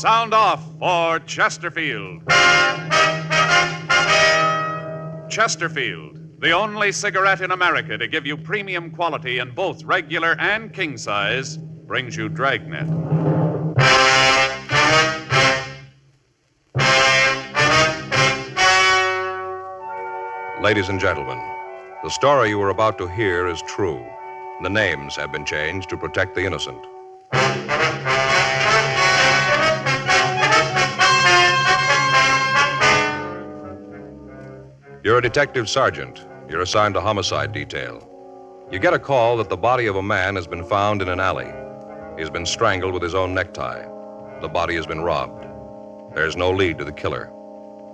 sound off for Chesterfield. Chesterfield, the only cigarette in America to give you premium quality in both regular and king size, brings you Dragnet. Ladies and gentlemen, the story you are about to hear is true. The names have been changed to protect the innocent. You're a detective sergeant. You're assigned to homicide detail. You get a call that the body of a man has been found in an alley. He's been strangled with his own necktie. The body has been robbed. There's no lead to the killer.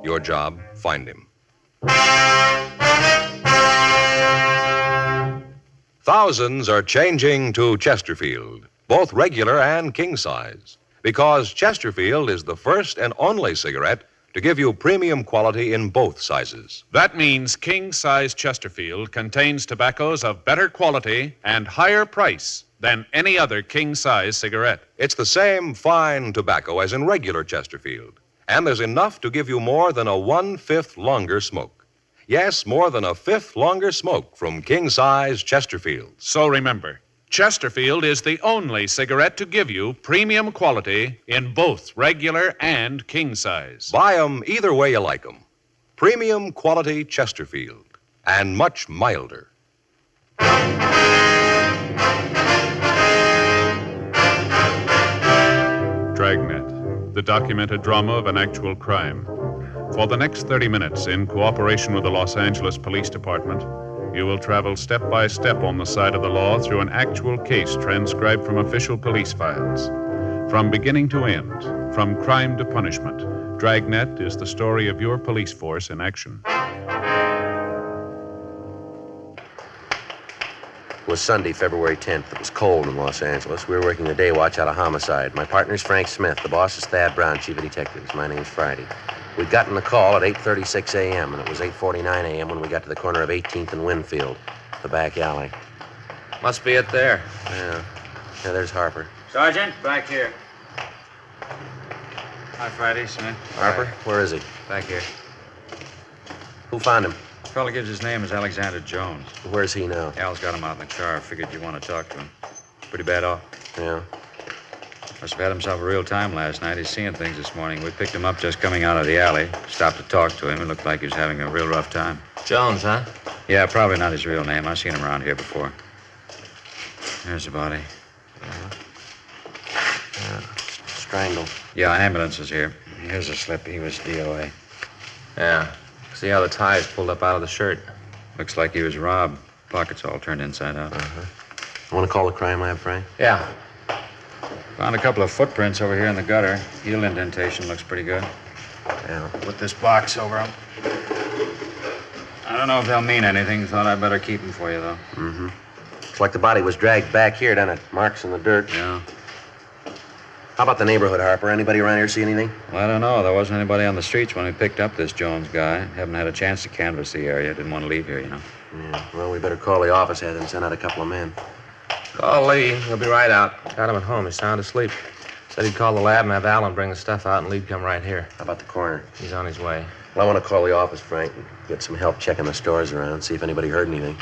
Your job, find him. Thousands are changing to Chesterfield, both regular and king size, because Chesterfield is the first and only cigarette to give you premium quality in both sizes. That means king size Chesterfield contains tobaccos of better quality and higher price than any other king size cigarette. It's the same fine tobacco as in regular Chesterfield, and there's enough to give you more than a one fifth longer smoke. Yes, more than a fifth longer smoke from king size Chesterfield. So remember, Chesterfield is the only cigarette to give you premium quality in both regular and king size. Buy 'em either way you like 'em. Premium quality Chesterfield, and much milder. Dragnet, the documented drama of an actual crime. For the next 30 minutes, in cooperation with the Los Angeles Police Department, you will travel step by step on the side of the law through an actual case transcribed from official police files. From beginning to end, from crime to punishment, Dragnet is the story of your police force in action. It was Sunday, February 10th. It was cold in Los Angeles. We were working the day watch out of homicide. My partner's Frank Smith. The boss is Thad Brown, chief of detectives. My name's Friday. We'd gotten the call at 8.36 a.m., and it was 8.49 a.m. when we got to the corner of 18th and Winfield, the back alley. Must be it there. Yeah. Yeah, there's Harper. Sergeant, back here. Hi, Friday, Smith. Harper, where is he? Back here. Who found him? Fellow gives his name as Alexander Jones. Where's he now? Al's got him out in the car. Figured you want to talk to him. Pretty bad off. Yeah. Must have had himself a real time last night. He's seeing things this morning. We picked him up just coming out of the alley. Stopped to talk to him. It looked like he was having a real rough time. Jones, huh? Yeah, probably not his real name. I've seen him around here before. There's the body. Yeah. Strangled. Yeah, ambulance is here. Here's a slip. He was DOA. Yeah. See how the tie is pulled up out of the shirt. Looks like he was robbed. Pockets all turned inside out. Uh-huh. Want to call the crime lab, Frank? Yeah. Found a couple of footprints over here in the gutter. Heel indentation looks pretty good. Yeah. Put this box over them. I don't know if they'll mean anything. Thought I'd better keep them for you, though. Mm-hmm. It's like the body was dragged back here, doesn't it? Marks in the dirt. Yeah. How about the neighborhood, Harper? Anybody around here see anything? Well, I don't know. There wasn't anybody on the streets when we picked up this Jones guy. Haven't had a chance to canvass the area. Didn't want to leave here, you know. Yeah. Well, we better call the office head and send out a couple of men. Call Lee. He'll be right out. Got him at home. He's sound asleep. Said he'd call the lab and have Alan bring the stuff out, and Lee'd come right here. How about the coroner? He's on his way. Well, I want to call the office, Frank, and get some help checking the stores around, see if anybody heard anything.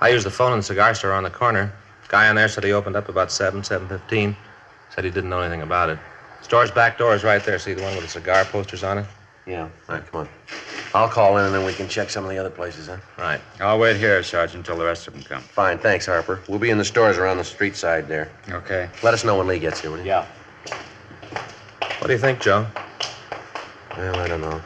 I used the phone in the cigar store on the corner. Guy in there said he opened up about 7, 7.15. Said he didn't know anything about it. Store's back door is right there. See the one with the cigar posters on it? Yeah. All right, come on. I'll call in and then we can check some of the other places, huh? Right. I'll wait here, Sergeant, until the rest of them come. Fine, thanks, Harper. We'll be in the stores around the street side there. Okay. Let us know when Lee gets here, will you? Yeah. What do you think, Joe? Well, I don't know.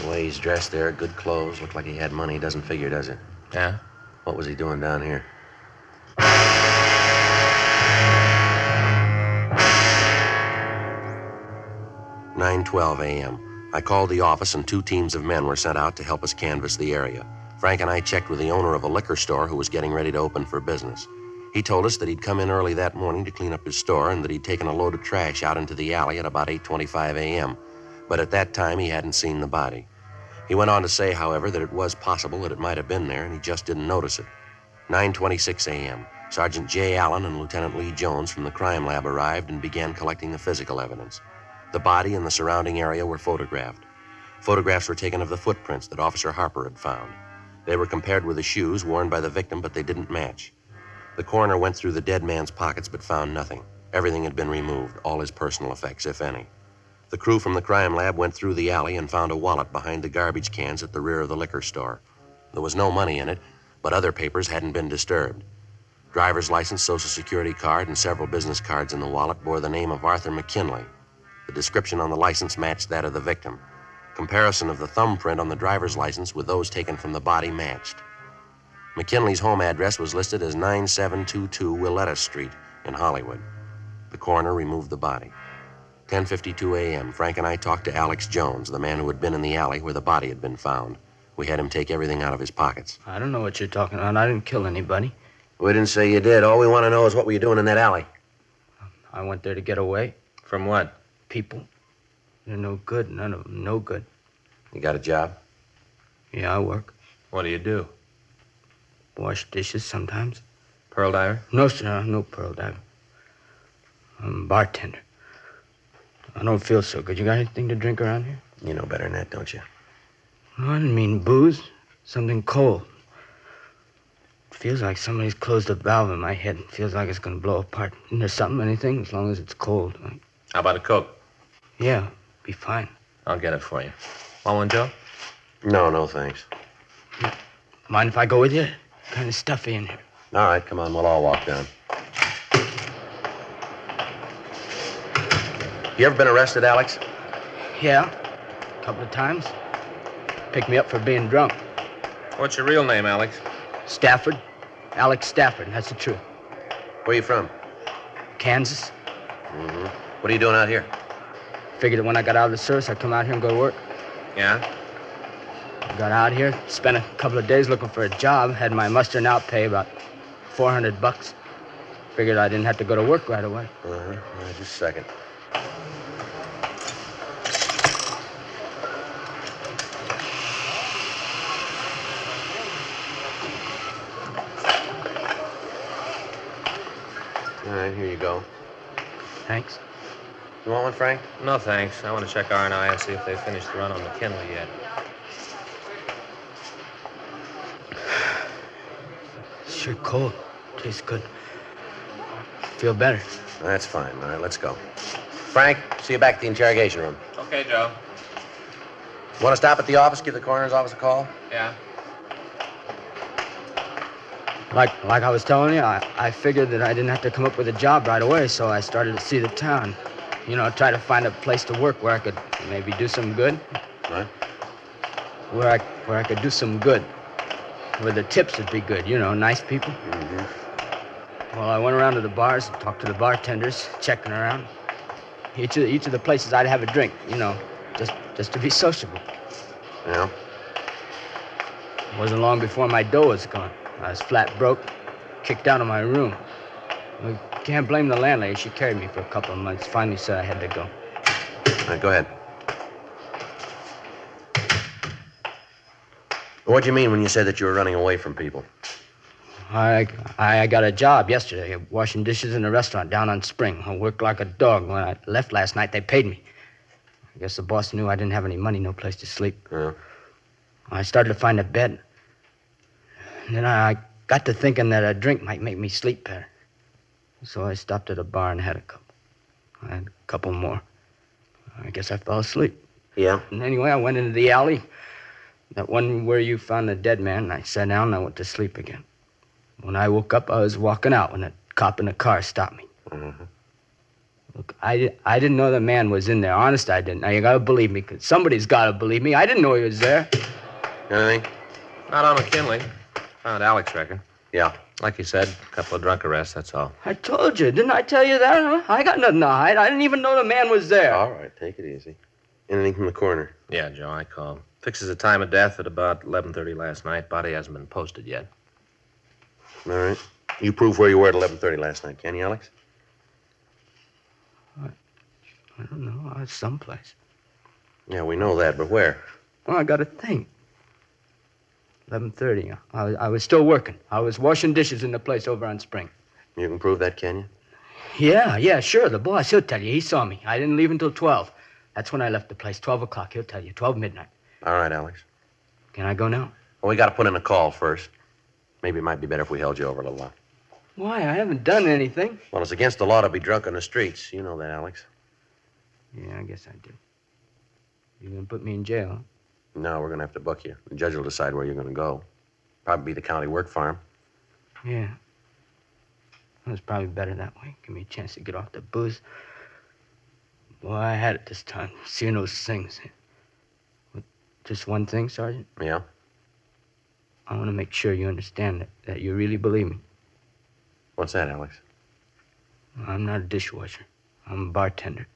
The way he's dressed there, good clothes, looked like he had money. Doesn't figure, does it? Yeah? What was he doing down here? Nine twelve a.m. I called the office, and two teams of men were sent out to help us canvass the area. Frank and I checked with the owner of a liquor store who was getting ready to open for business. He told us that he'd come in early that morning to clean up his store and that he'd taken a load of trash out into the alley at about 8:25 a.m. But at that time he hadn't seen the body. He went on to say, however, that it was possible that it might have been there and he just didn't notice it. 9:26 a.m. Sergeant J. Allen and Lieutenant Lee Jones from the crime lab arrived and began collecting the physical evidence. The body and the surrounding area were photographed. Photographs were taken of the footprints that Officer Harper had found. They were compared with the shoes worn by the victim, but they didn't match. The coroner went through the dead man's pockets but found nothing. Everything had been removed, all his personal effects, if any. The crew from the crime lab went through the alley and found a wallet behind the garbage cans at the rear of the liquor store. There was no money in it, but other papers hadn't been disturbed. Driver's license, social security card, and several business cards in the wallet bore the name of Arthur McKinley. The description on the license matched that of the victim. Comparison of the thumbprint on the driver's license with those taken from the body matched. McKinley's home address was listed as 9722 Willetta Street in Hollywood. The coroner removed the body. 10:52 a.m. Frank and I talked to Alex Jones, the man who had been in the alley where the body had been found. We had him take everything out of his pockets. I don't know what you're talking about. I didn't kill anybody. We didn't say you did. All we want to know is what were you doing in that alley? I went there to get away. From what? People. They're no good. None of them. No good. You got a job? Yeah, I work. What do you do? Wash dishes sometimes. Pearl diver? No, sir. I'm No pearl diver. I'm a bartender. I don't feel so good. You got anything to drink around here? You know better than that, don't you? No, I didn't mean booze. Something cold. Feels like somebody's closed a valve in my head. Feels like it's gonna blow apart. Isn't there something, anything, as long as it's cold? How about a Coke? Yeah, be fine. I'll get it for you. Want one, Joe? No, no, thanks. Mind if I go with you? Kind of stuffy in here. All right, come on, we'll all walk down. You ever been arrested, Alex? Yeah, a couple of times. Picked me up for being drunk. What's your real name, Alex? Stafford, Alex Stafford. That's the truth. Where you from? Kansas. Mm-hmm. What are you doing out here? Figured that when I got out of the service, I'd come out here and go to work. Yeah? Got out here, spent a couple of days looking for a job, had my muster and out pay about 400 bucks. Figured I didn't have to go to work right away. Uh-huh. All right, just a second. All right, here you go. Thanks. You want one, Frank? No, thanks. I want to check R&I and see if they've finished the run on McKinley yet. Sure cold. Tastes good. Feel better. That's fine. All right, let's go. Frank, see you back at the interrogation room. Okay, Joe. Want to stop at the office? Give the coroner's office a call? Yeah? Like, like I was telling you, I, I figured that I didn't have to come up with a job right away, so I started to see the town. You know, try to find a place to work where I could maybe do some good. Right. Where I, where I could do some good. Where the tips would be good, you know, nice people. Mm-hmm. Well, I went around to the bars, talked to the bartenders, checking around. Each of, each of the places I'd have a drink, you know, just, just to be sociable. Yeah. It wasn't long before my dough was gone. I was flat broke, kicked out of my room. We can't blame the landlady. She carried me for a couple of months. Finally said I had to go. All right, go ahead. What do you mean when you said that you were running away from people? I, I got a job yesterday, washing dishes in a restaurant down on Spring. I worked like a dog. When I left last night, they paid me. I guess the boss knew I didn't have any money, no place to sleep. Yeah. I started to find a bed. And then I got to thinking that a drink might make me sleep better. So I stopped at a bar and had a couple. I had a couple more. I guess I fell asleep. Yeah. And anyway, I went into the alley, that one where you found the dead man, and I sat down and I went to sleep again. When I woke up, I was walking out when a cop in a car stopped me. Mm-hmm. Look, I, I didn't know the man was in there. Honest, I didn't. Now, you gotta believe me, 'cause somebody's gotta believe me. I didn't know he was there. Anything? Not on McKinley. Found Alex record. Yeah. Like you said, a couple of drunk arrests, that's all. I told you, didn't I tell you that? Huh? I got nothing to hide. I didn't even know the man was there. All right, take it easy. Anything from the coroner? Yeah, Joe, I called. Fixes the time of death at about 11.30 last night. Body hasn't been posted yet. All right. You prove where you were at 11:30 last night, can you, Alex? I don't know. I was someplace. Yeah, we know that, but where? Well, I got to think. 11.30. I was, I was still working. I was washing dishes in the place over on Spring. You can prove that, can you? Yeah, yeah, sure. The boss, he'll tell you. He saw me. I didn't leave until 12. That's when I left the place. 12 o'clock, he'll tell you. 12 midnight. All right, Alex. Can I go now? Well, we got to put in a call first. Maybe it might be better if we held you over a little while. Why? I haven't done anything. Well, it's against the law to be drunk on the streets. You know that, Alex. Yeah, I guess I do. You're gonna put me in jail, huh? No, we're going to have to book you. The judge will decide where you're going to go. Probably be the county work farm. Yeah. Well, it's probably better that way. Give me a chance to get off the booze. Boy, I had it this time. Seeing those things. Just one thing, Sergeant? Yeah? I want to make sure you understand that, that you really believe me. What's that, Alex? I'm not a dishwasher. I'm a bartender.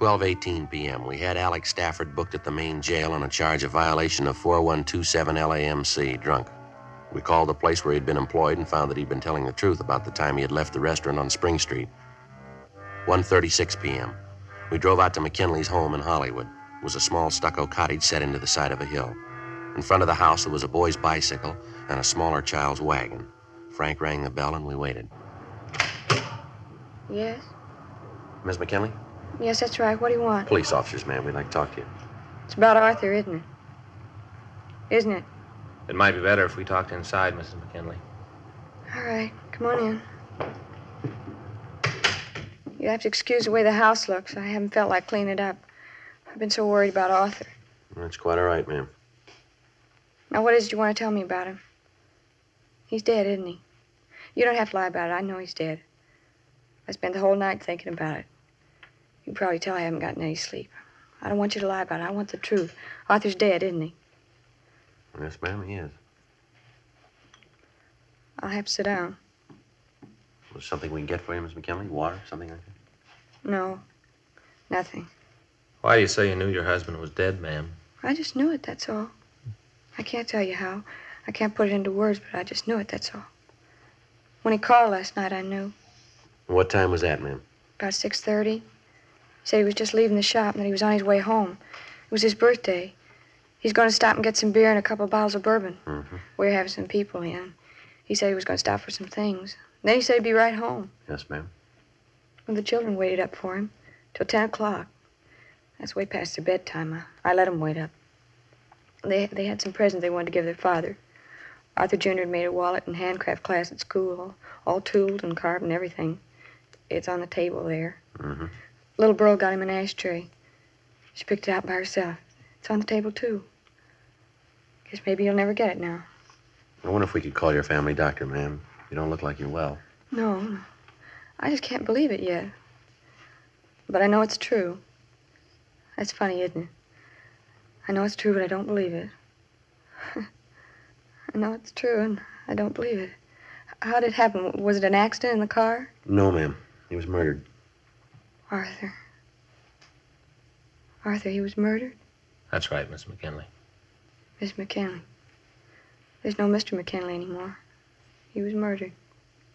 Twelve eighteen p.m. We had Alex Stafford booked at the main jail on a charge of violation of 4127 LAMC, drunk. We called the place where he'd been employed and found that he'd been telling the truth about the time he had left the restaurant on Spring Street. 1.36 p.m. We drove out to McKinley's home in Hollywood. It was a small stucco cottage set into the side of a hill. In front of the house, there was a boy's bicycle and a smaller child's wagon. Frank rang the bell and we waited. Yes? Miss McKinley? Yes, that's right. What do you want? Police officers, ma'am. We'd like to talk to you. It's about Arthur, isn't it? Isn't it? It might be better if we talked inside, Mrs. McKinley. All right, come on in. You have to excuse the way the house looks. I haven't felt like cleaning it up. I've been so worried about Arthur. That's quite all right, ma'am. Now, what is it you want to tell me about him? He's dead, isn't he? You don't have to lie about it. I know he's dead. I spent the whole night thinking about it. You can probably tell I haven't gotten any sleep. I don't want you to lie about it. I want the truth. Arthur's dead, isn't he? Yes, ma'am, he is. I'll have to sit down. Was something we can get for you, Miss McKinley? Water, something like that? No, nothing. Why do you say you knew your husband was dead, ma'am? I just knew it, that's all. I can't tell you how. I can't put it into words, but I just knew it, that's all. When he called last night, I knew. What time was that, ma'am? About 6.30. Said he was just leaving the shop and that he was on his way home. It was his birthday. He's going to stop and get some beer and a couple of bottles of bourbon. Mm-hmm. We're having some people in. He said he was going to stop for some things. Then he said he'd be right home. Yes, ma'am. Well, the children waited up for him till 10 o'clock. That's way past their bedtime. I, I let them wait up. They, they had some presents they wanted to give their father. Arthur Jr. had made a wallet and handcraft class at school, all, all tooled and carved and everything. It's on the table there. Mm-hmm. Little girl got him an ashtray. She picked it out by herself. It's on the table, too. Guess maybe you'll never get it now. I wonder if we could call your family doctor, ma'am. You don't look like you're well. No, no. I just can't believe it yet. But I know it's true. That's funny, isn't it? I know it's true, but I don't believe it. I know it's true, and I don't believe it. How did it happen? Was it an accident in the car? No, ma'am. He was murdered. Arthur. Arthur, he was murdered? That's right, Miss McKinley. Miss McKinley. There's no Mr. McKinley anymore. He was murdered.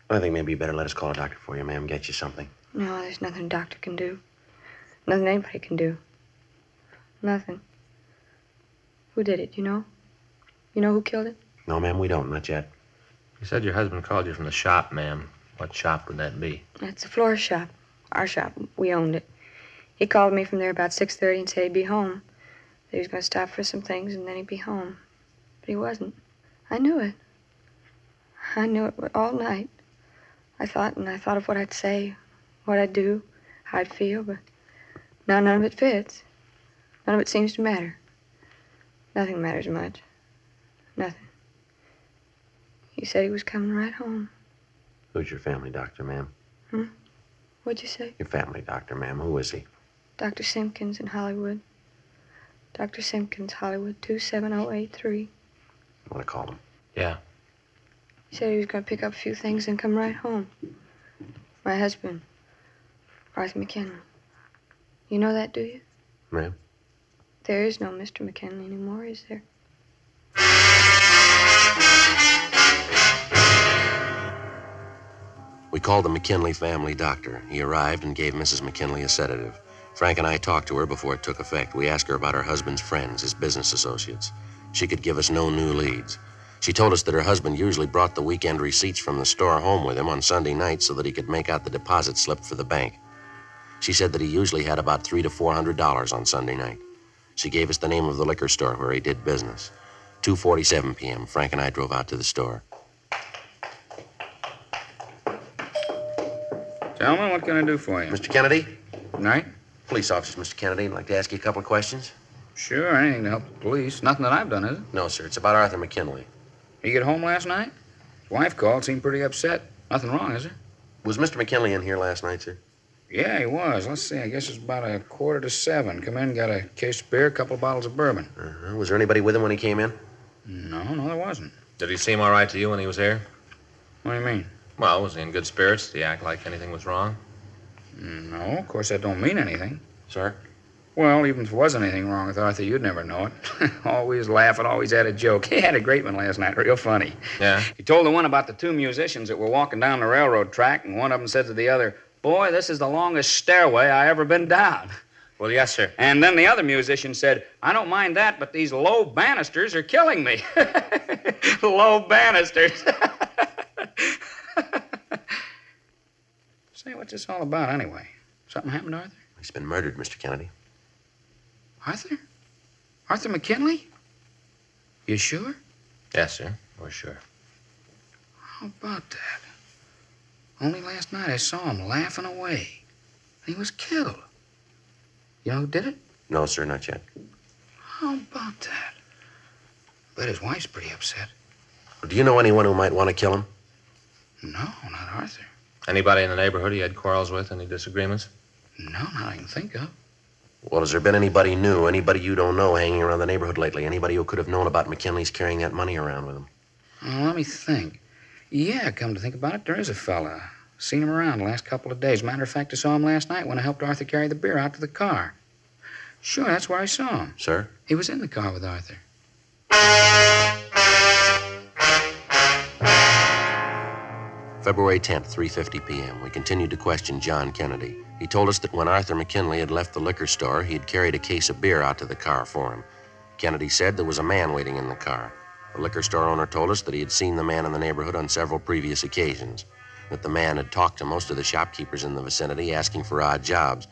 I think maybe you better let us call a doctor for you, ma'am. Get you something. No, there's nothing a doctor can do. Nothing anybody can do. Nothing. Who did it, you know? You know who killed it? No, ma'am, we don't. Not yet. You said your husband called you from the shop, ma'am. What shop would that be? That's a florist shop. Our shop. We owned it. He called me from there about 6.30 and said he'd be home. That he was going to stop for some things and then he'd be home. But he wasn't. I knew it. I knew it all night. I thought and I thought of what I'd say, what I'd do, how I'd feel, but now none of it fits. None of it seems to matter. Nothing matters much. Nothing. He said he was coming right home. Who's your family doctor, ma'am? Hmm? What'd you say? Your family doctor, ma'am. Who is he? Dr. Simpkins in Hollywood. Dr. Simpkins, Hollywood, 27083. I want to call him. Yeah. He said he was going to pick up a few things and come right home. My husband, Arthur McKinley. You know that, do you? Ma'am? There is no Mr. McKinley anymore, is there? Called the McKinley family doctor. He arrived and gave Mrs. McKinley a sedative. Frank and I talked to her before it took effect. We asked her about her husband's friends, his business associates. She could give us no new leads. She told us that her husband usually brought the weekend receipts from the store home with him on Sunday night so that he could make out the deposit slip for the bank. She said that he usually had about three to four hundred dollars on Sunday night. She gave us the name of the liquor store where he did business. 2:47 p.m. Frank and I drove out to the store. Gentlemen, what can I do for you? Mr. Kennedy, Night? police officer, Mr. Kennedy, I'd like to ask you a couple of questions. Sure, anything to help the police. Nothing that I've done, is it? No, sir. It's about Arthur McKinley. He get home last night? His wife called, seemed pretty upset. Nothing wrong, is there? Was Mr. McKinley in here last night, sir? Yeah, he was. Let's see, I guess it's about a quarter to seven. Come in, got a case of beer, a couple of bottles of bourbon. Uh-huh. Was there anybody with him when he came in? No, no, there wasn't. Did he seem all right to you when he was here? What do you mean? Well, was he in good spirits? Did he act like anything was wrong? No, of course that don't mean anything. Sir? Well, even if there was anything wrong with Arthur, you'd never know it. always laughing, always had a joke. He had a great one last night, real funny. Yeah? He told the one about the two musicians that were walking down the railroad track, and one of them said to the other, Boy, this is the longest stairway I ever been down. Well, yes, sir. And then the other musician said, I don't mind that, but these low banisters are killing me. low banisters. Say, what's this all about anyway? Something happened to Arthur? He's been murdered, Mr. Kennedy. Arthur? Arthur McKinley? You sure? Yes, sir. We're sure. How about that? Only last night I saw him laughing away. He was killed. You know who did it? No, sir, not yet. How about that? Bet his wife's pretty upset. Do you know anyone who might want to kill him? No, not Arthur. Anybody in the neighborhood he had quarrels with? Any disagreements? No, not I can think of. Well, has there been anybody new, anybody you don't know hanging around the neighborhood lately? Anybody who could have known about McKinley's carrying that money around with him? Oh, let me think. Yeah, come to think about it, there is a fella. Seen him around the last couple of days. Matter of fact, I saw him last night when I helped Arthur carry the beer out to the car. Sure, that's where I saw him. Sir? He was in the car with Arthur. February 10th, 3:50 p.m. We continued to question John Kennedy. He told us that when Arthur McKinley had left the liquor store, he had carried a case of beer out to the car for him. Kennedy said there was a man waiting in the car. The liquor store owner told us that he had seen the man in the neighborhood on several previous occasions, that the man had talked to most of the shopkeepers in the vicinity asking for odd jobs.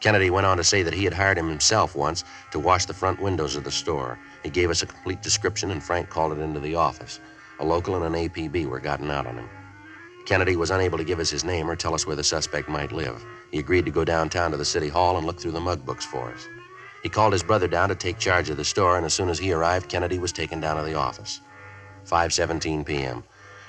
Kennedy went on to say that he had hired him himself once to wash the front windows of the store. He gave us a complete description, and Frank called it into the office. A local and an APB were gotten out on him. Kennedy was unable to give us his name or tell us where the suspect might live. He agreed to go downtown to the city hall and look through the mug books for us. He called his brother down to take charge of the store, and as soon as he arrived, Kennedy was taken down to the office. 5:17 p.m.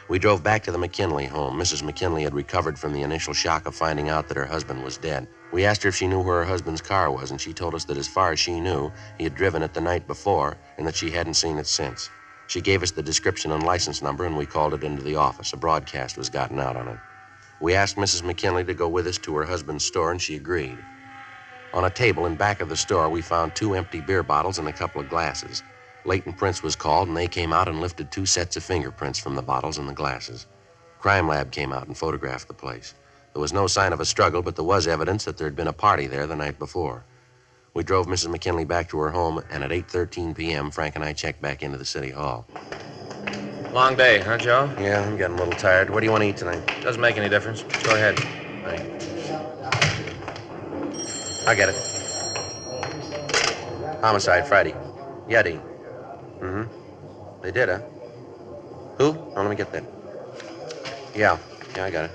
We drove back to the McKinley home. Mrs. McKinley had recovered from the initial shock of finding out that her husband was dead. We asked her if she knew where her husband's car was, and she told us that as far as she knew, he had driven it the night before and that she hadn't seen it since. She gave us the description and license number, and we called it into the office. A broadcast was gotten out on it. We asked Mrs. McKinley to go with us to her husband's store, and she agreed. On a table in back of the store, we found two empty beer bottles and a couple of glasses. Latent Prints was called, and they came out and lifted two sets of fingerprints from the bottles and the glasses. Crime Lab came out and photographed the place. There was no sign of a struggle, but there was evidence that there had been a party there the night before. We drove Mrs. McKinley back to her home, and at 8:13 p.m., Frank and I checked back into the city hall. Long day, huh, Joe? Yeah, I'm getting a little tired. What do you want to eat tonight? Doesn't make any difference. Go ahead. I'll get it. Homicide Friday. Yeah, Dean. Mm-hmm. They did, huh? Who? Oh, let me get that. Yeah. Yeah, I got it.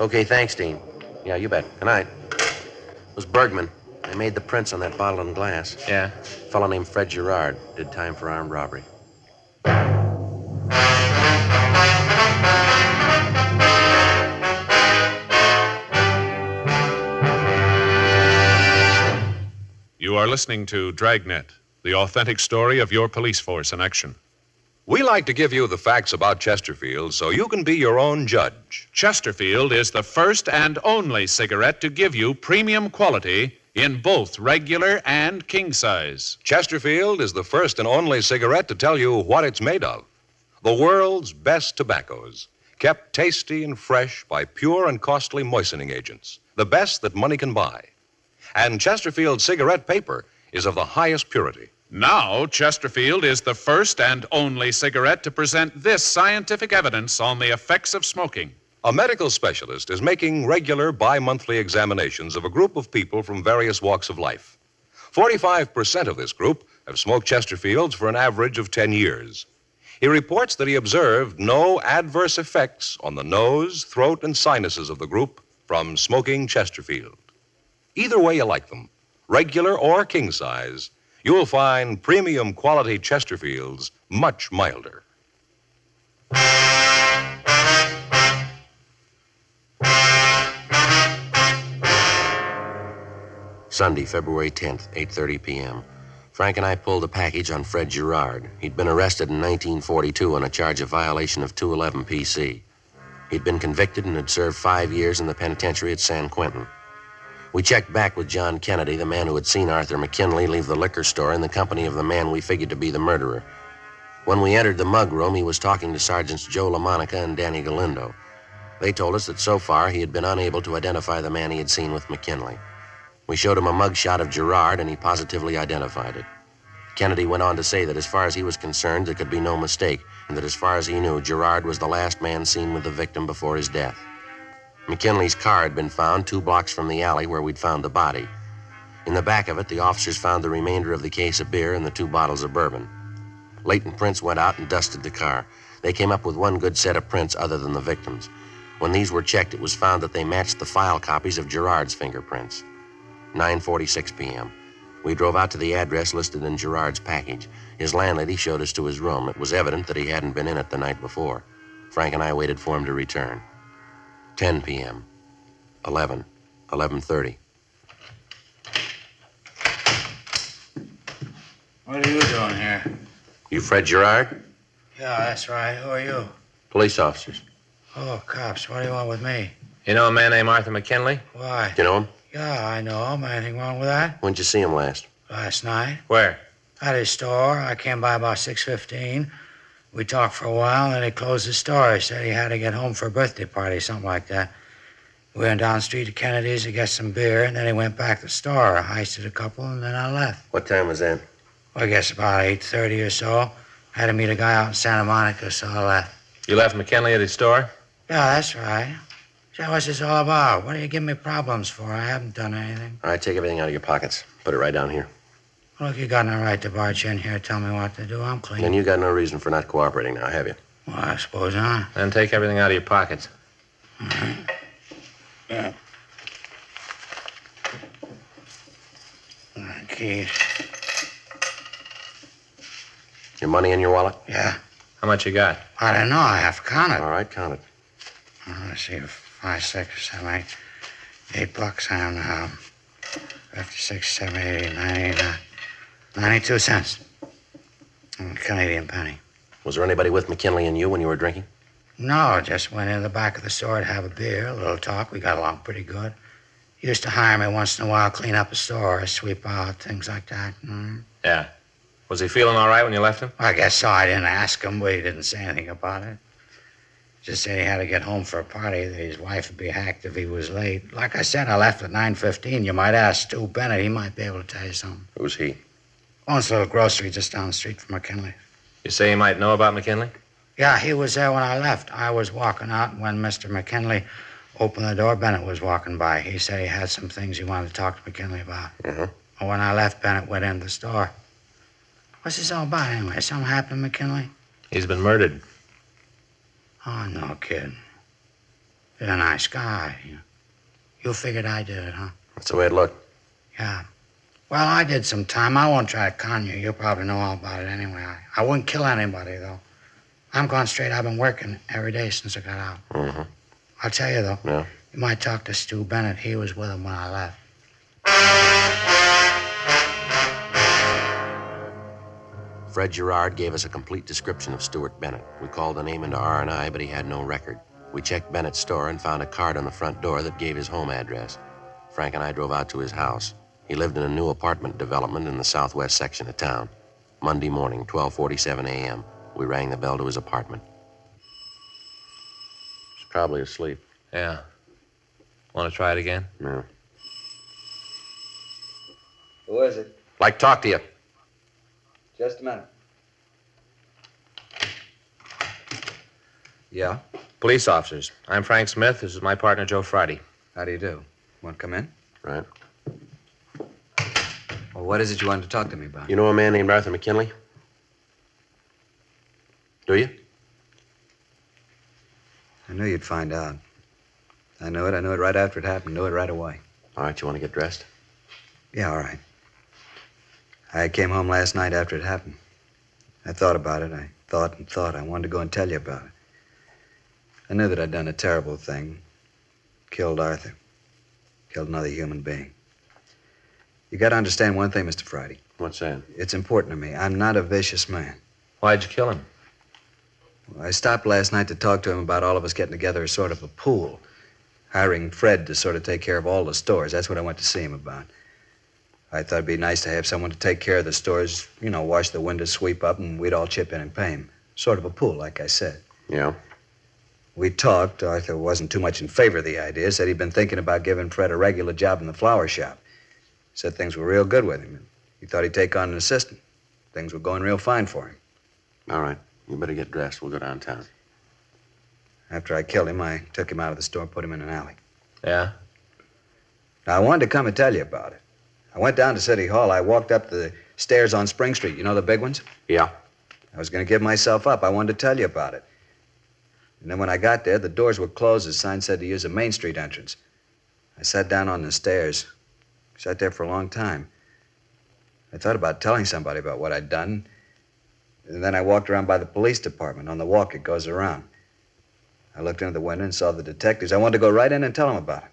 Okay, thanks, Dean. Yeah, you bet. Good night. It was Bergman. They made the prints on that bottle and glass. Yeah? A fellow named Fred Gerard did time for armed robbery. You are listening to Dragnet, the authentic story of your police force in action. We like to give you the facts about Chesterfield so you can be your own judge. Chesterfield is the first and only cigarette to give you premium quality in both regular and king size. Chesterfield is the first and only cigarette to tell you what it's made of. The world's best tobaccos, kept tasty and fresh by pure and costly moistening agents, the best that money can buy. And Chesterfield cigarette paper is of the highest purity, Now, Chesterfield is the first and only cigarette to present this scientific evidence on the effects of smoking. A medical specialist is making regular bi monthly examinations of a group of people from various walks of life. 45% of this group have smoked Chesterfields for an average of 10 years. He reports that he observed no adverse effects on the nose, throat, and sinuses of the group from smoking Chesterfield. Either way you like them, regular or king size, you'll find premium quality Chesterfields much milder. Sunday, February 10th, 8:30 p.m. Frank and I pulled a package on Fred Gerard. He'd been arrested in 1942 on a charge of violation of 211 PC. He'd been convicted and had served five years in the penitentiary at San Quentin. We checked back with John Kennedy, the man who had seen Arthur McKinley leave the liquor store in the company of the man we figured to be the murderer. When we entered the mug room, he was talking to Sergeants Joe LaMonica and Danny Galindo. They told us that so far he had been unable to identify the man he had seen with McKinley. We showed him a mug shot of Gerard, and he positively identified it. Kennedy went on to say that as far as he was concerned, there could be no mistake, and that as far as he knew, Gerard was the last man seen with the victim before his death. McKinley's car had been found two blocks from the alley where we'd found the body. In the back of it, the officers found the remainder of the case of beer and the two bottles of bourbon. Latent Prints went out and dusted the car. They came up with one good set of prints other than the victim's. When these were checked, it was found that they matched the file copies of Gerard's fingerprints. 9:46 p.m. We drove out to the address listed in Gerard's package. His landlady showed us to his room. It was evident that he hadn't been in it the night before. Frank and I waited for him to return. 10 p.m. 11. 11:30. What are you doing here? You Fred Gerard? Yeah, that's right. Who are you? Police officers. Oh, cops. What do you want with me? You know a man named Arthur McKinley? Why? You know him? Yeah, I know him. Anything wrong with that? When'd you see him last? Last night. Where? At his store. I came by about 6.15. We talked for a while, and then he closed his store. He said he had to get home for a birthday party, something like that. We went down the street to Kennedy's to get some beer, and then he went back to the store. I heisted a couple, and then I left. What time was that? Well, I guess about 8.30 or so. Had to meet a guy out in Santa Monica, so I left. You left McKinley at his store? Yeah, that's right. So what's this all about? What are you giving me problems for? I haven't done anything. All right, take everything out of your pockets. Put it right down here. Look, you got no right to barge in here tell me what to do. I'm clean. And you got no reason for not cooperating now, have you? Well, I suppose not. Then take everything out of your pockets. All right. Yeah. Keys. Your money in your wallet? Yeah. How much you got? I don't know. I have to count it. All right, count it. Let's see. Five, six, seven, eight. Eight bucks and um, 56, 70, 80, 90, uh, 92 cents. Canadian penny. Was there anybody with McKinley and you when you were drinking? No, just went in the back of the store to have a beer, a little talk. We got along pretty good. He used to hire me once in a while, clean up a store, sweep out, things like that. Mm. Yeah. Was he feeling all right when you left him? I guess so. I didn't ask him, but he didn't say anything about it. Just said he had to get home for a party, that his wife would be hacked if he was late. Like I said, I left at 9.15. You might ask Stu Bennett. He might be able to tell you something. Who's he? Owns a little grocery just down the street from McKinley. You say he might know about McKinley? Yeah, he was there when I left. I was walking out, when Mr. McKinley opened the door, Bennett was walking by. He said he had some things he wanted to talk to McKinley about. Uh-huh. And when I left, Bennett went into the store. What's this all about, anyway? Something happened to McKinley? He's been murdered. Oh, no, kid. You're a nice guy. You, you figured I did it, huh? That's the way it looked. Yeah. Well, I did some time. I won't try to con you. You'll probably know all about it anyway. I, I wouldn't kill anybody, though. I'm going straight. I've been working every day since I got out. Mm-hmm. I'll tell you, though. Yeah. You might talk to Stu Bennett. He was with him when I left. Fred Gerard gave us a complete description of Stuart Bennett. We called the name into R&I, but he had no record. We checked Bennett's store and found a card on the front door that gave his home address. Frank and I drove out to his house. He lived in a new apartment development in the southwest section of town. Monday morning, 12:47 a.m. We rang the bell to his apartment. He's probably asleep. Yeah. Want to try it again? No. Who is it? Like talk to you. Just a minute. Yeah? Police officers. I'm Frank Smith. This is my partner, Joe Friday. How do you do? Want to come in? Right. Well, what is it you wanted to talk to me about? You know a man named Arthur McKinley? Do you? I knew you'd find out. I knew it. I knew it right after it happened. Knew it right away. All right, you want to get dressed? Yeah, all right. I came home last night after it happened. I thought about it. I thought and thought. I wanted to go and tell you about it. I knew that I'd done a terrible thing. Killed Arthur. Killed another human being. You got to understand one thing, Mr. Friday. What's that? It's important to me. I'm not a vicious man. Why'd you kill him? I stopped last night to talk to him about all of us getting together as sort of a pool, hiring Fred to sort of take care of all the stores. That's what I went to see him about. I thought it'd be nice to have someone to take care of the stores, you know, wash the windows, sweep up, and we'd all chip in and pay him. Sort of a pool, like I said. Yeah? We talked. Arthur wasn't too much in favor of the idea. Said he'd been thinking about giving Fred a regular job in the flower shop. Said things were real good with him. He thought he'd take on an assistant. Things were going real fine for him. All right. You better get dressed. We'll go downtown. After I killed him, I took him out of the store, put him in an alley. Yeah? Now, I wanted to come and tell you about it. I went down to City Hall. I walked up the stairs on Spring Street. You know the big ones? Yeah. I was going to give myself up. I wanted to tell you about it. And then when I got there, the doors were closed. The sign said to use a Main Street entrance. I sat down on the stairs. Sat there for a long time. I thought about telling somebody about what I'd done. And then I walked around by the police department. On the walk, it goes around. I looked into the window and saw the detectives. I wanted to go right in and tell them about it.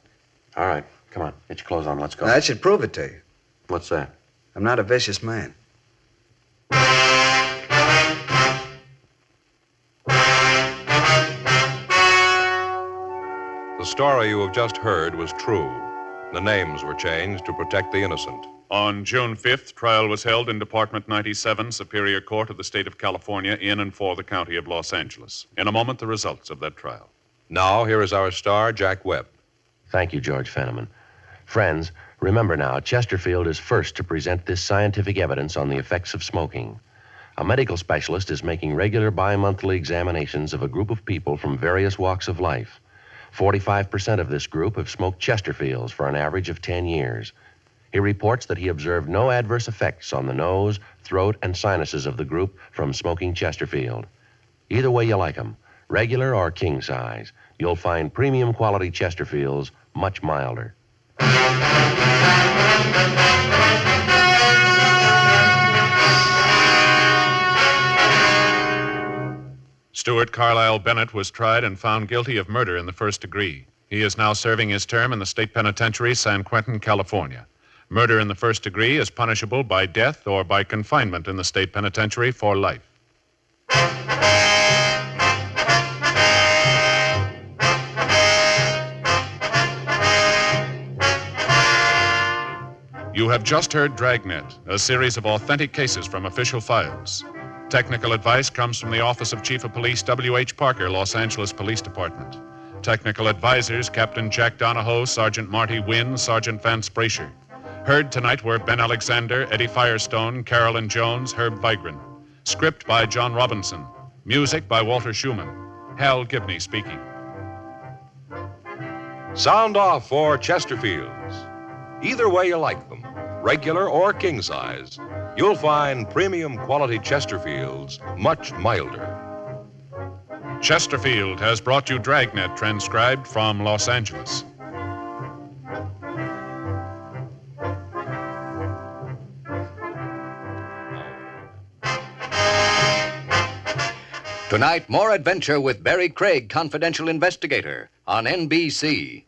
All right. Come on. Get your clothes on. Let's go. Now, that should prove it to you. What's that? I'm not a vicious man. The story you have just heard was true. The names were changed to protect the innocent. On June 5th, trial was held in Department 97, Superior Court of the State of California, in and for the County of Los Angeles. In a moment, the results of that trial. Now, here is our star, Jack Webb. Thank you, George Fenneman. Friends, remember now, Chesterfield is first to present this scientific evidence on the effects of smoking. A medical specialist is making regular bi monthly examinations of a group of people from various walks of life. 45% of this group have smoked Chesterfields for an average of 10 years. He reports that he observed no adverse effects on the nose, throat, and sinuses of the group from smoking Chesterfield. Either way you like 'em, regular or king size, you'll find premium quality Chesterfields much milder. Stuart Carlisle Bennett was tried and found guilty of murder in the first degree. He is now serving his term in the state penitentiary, San Quentin, California. Murder in the first degree is punishable by death or by confinement in the state penitentiary for life. You have just heard Dragnet, a series of authentic cases from official files. Technical advice comes from the Office of Chief of Police W.H. Parker, Los Angeles Police Department. Technical advisors Captain Jack Donahoe, Sergeant Marty Wynn, Sergeant Vance Brasher. Heard tonight were Ben Alexander, Eddie Firestone, Carolyn Jones, Herb Vigran. Script by John Robinson. Music by Walter Schumann. Hal Gibney speaking. Sound off for Chesterfields. Either way you like them, regular or king size, you'll find premium quality Chesterfields much milder. Chesterfield has brought you Dragnet, transcribed from Los Angeles. Tonight, more adventure with Barry Craig, confidential investigator, on NBC.